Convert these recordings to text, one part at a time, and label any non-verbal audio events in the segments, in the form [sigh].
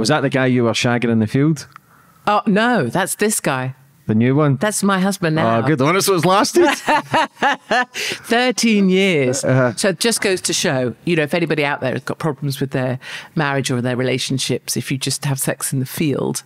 Was that the guy you were shagging in the field? Oh no, that's this guy. The new one? That's my husband now. Oh, good. The one that's what's lasted. [laughs] 13 years. Uh-huh. So it just goes to show, you know, if anybody out there has got problems with their marriage or their relationships, if you just have sex in the field,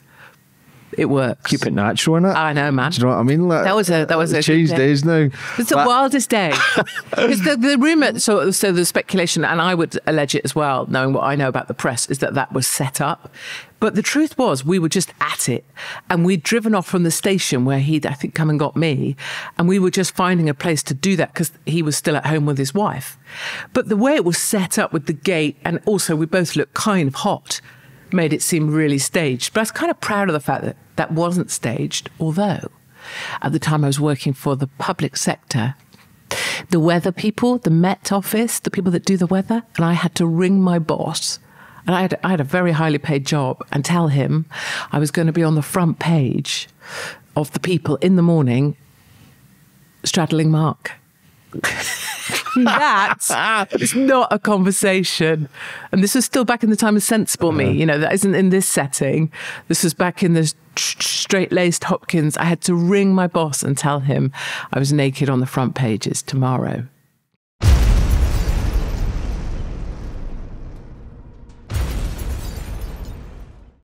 it works. Keep it natural, innit? I know, man. Do you know what I mean? Like, That was a- that was a changed days now. It's the But- wildest day. [laughs] Because the, the rumor, so so the speculation, and I would allege it as well, knowing what I know about the press, is that that was set up. But the truth was, we were just at it, and we'd driven off from the station where he'd, I think, come and got me, and we were just finding a place to do that because he was still at home with his wife. But the way it was set up with the gate, and also we both looked kind of hot, made it seem really staged. But I was kind of proud of the fact that that wasn't staged, although at the time I was working for the public sector the weather people, the Met office, the people that do the weather, and I had to ring my boss. And I had, I had a very highly paid job and tell him I was going to be on the front page of the people in the morning straddling Mark. [laughs] that is not a conversation. And this was still back in the time of sensible me, you know, that isn't in this setting. This was back in the straight laced Hopkins. I had to ring my boss and tell him I was naked on the front pages tomorrow.